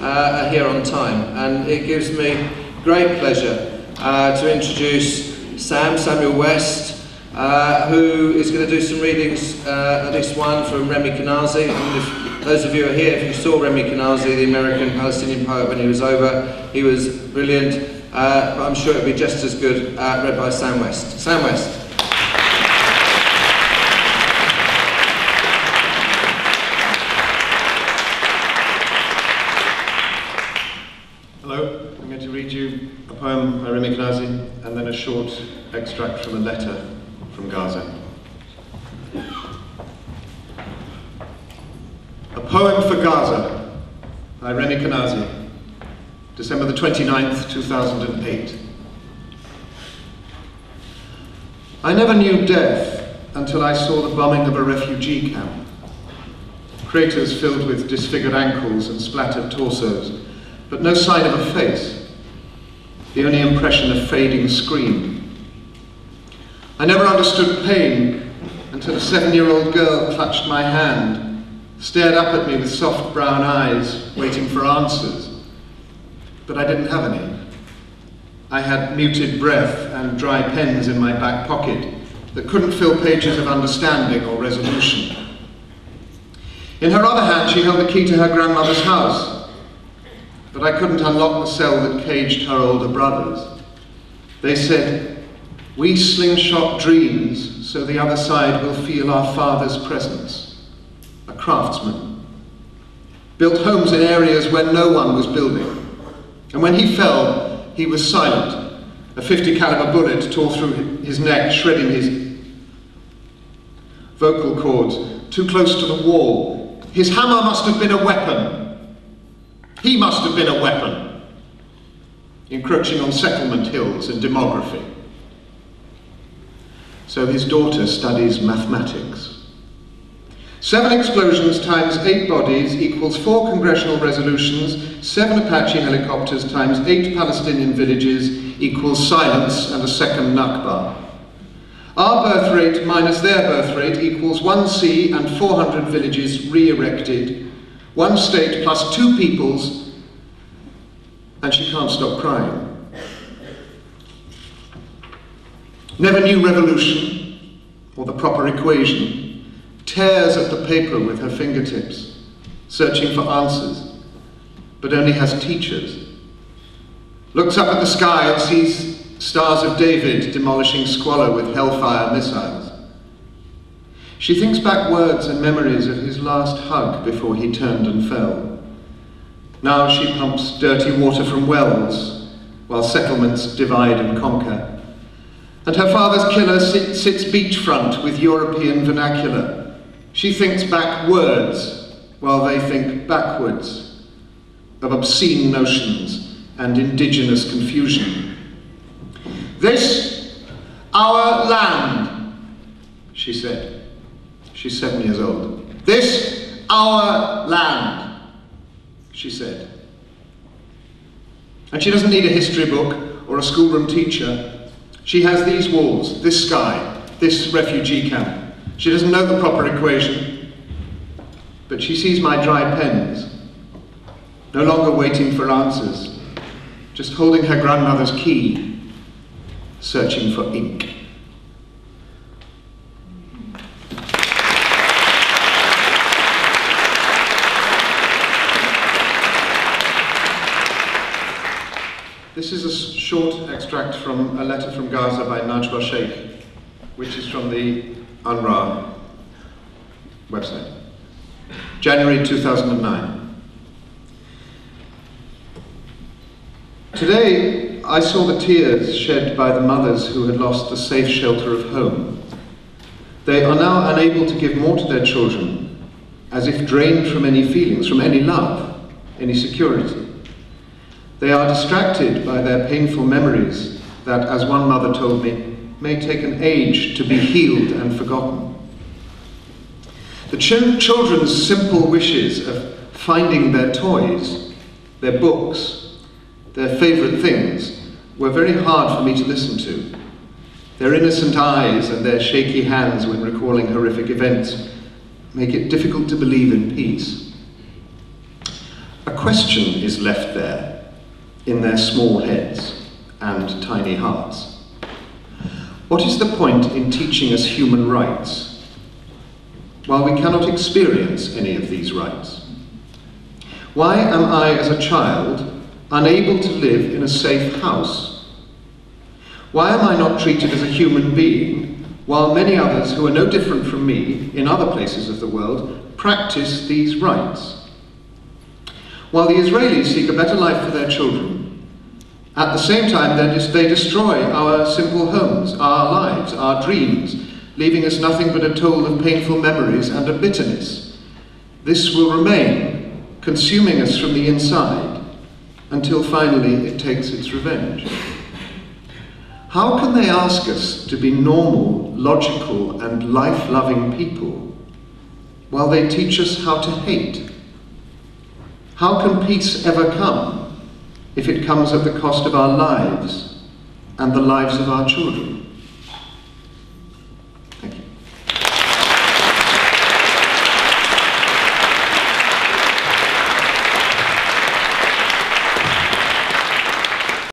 uh, are here on time and it gives me great pleasure uh, to introduce Sam, Samuel West, uh, who is going to do some readings, uh, at least one from Remi Kanazi. And if those of you who are here, if you saw Remi Kanazi, the American Palestinian poet, when he was over, he was brilliant, uh, but I'm sure it'll be just as good uh, read by Sam West. Sam West. Hello, I'm going to read you a poem by Remi Kanazi and then a short extract from a letter from Gaza. A poem for Gaza by Remi Kanazi, December the 29th, 2008. I never knew death until I saw the bombing of a refugee camp. Craters filled with disfigured ankles and splattered torsos but no sign of a face, the only impression a fading screen. I never understood pain until a seven-year-old girl clutched my hand, stared up at me with soft brown eyes, waiting for answers. But I didn't have any. I had muted breath and dry pens in my back pocket that couldn't fill pages of understanding or resolution. In her other hand, she held the key to her grandmother's house, but I couldn't unlock the cell that caged her older brothers. They said, We slingshot dreams so the other side will feel our father's presence. A craftsman. Built homes in areas where no one was building. And when he fell, he was silent. A 50 caliber bullet tore through his neck, shredding his vocal cords, too close to the wall. His hammer must have been a weapon, he must have been a weapon, encroaching on settlement hills and demography. So his daughter studies mathematics. Seven explosions times eight bodies equals four congressional resolutions, seven Apache helicopters times eight Palestinian villages equals silence and a second Nakba. Our birth rate minus their birth rate equals one sea and 400 villages re-erected one state plus two peoples, and she can't stop crying. Never knew revolution or the proper equation, tears at the paper with her fingertips, searching for answers, but only has teachers. Looks up at the sky and sees stars of David demolishing squalor with hellfire missiles. She thinks back words and memories of his last hug before he turned and fell. Now she pumps dirty water from wells while settlements divide and conquer. And her father's killer sit, sits beachfront with European vernacular. She thinks back words while they think backwards of obscene notions and indigenous confusion. This, our land, she said. She's seven years old. This, our land, she said. And she doesn't need a history book or a schoolroom teacher. She has these walls, this sky, this refugee camp. She doesn't know the proper equation, but she sees my dry pens, no longer waiting for answers, just holding her grandmother's key, searching for ink. This is a short extract from a letter from Gaza by Najwa Sheikh, which is from the UNRWA website. January 2009. Today, I saw the tears shed by the mothers who had lost the safe shelter of home. They are now unable to give more to their children, as if drained from any feelings, from any love, any security. They are distracted by their painful memories that, as one mother told me, may take an age to be healed and forgotten. The ch children's simple wishes of finding their toys, their books, their favourite things were very hard for me to listen to. Their innocent eyes and their shaky hands when recalling horrific events make it difficult to believe in peace. A question is left there in their small heads and tiny hearts. What is the point in teaching us human rights while we cannot experience any of these rights? Why am I, as a child, unable to live in a safe house? Why am I not treated as a human being while many others who are no different from me in other places of the world practice these rights? While the Israelis seek a better life for their children, at the same time they destroy our simple homes, our lives, our dreams, leaving us nothing but a toll of painful memories and of bitterness. This will remain, consuming us from the inside, until finally it takes its revenge. How can they ask us to be normal, logical, and life loving people while they teach us how to hate? How can peace ever come if it comes at the cost of our lives and the lives of our children?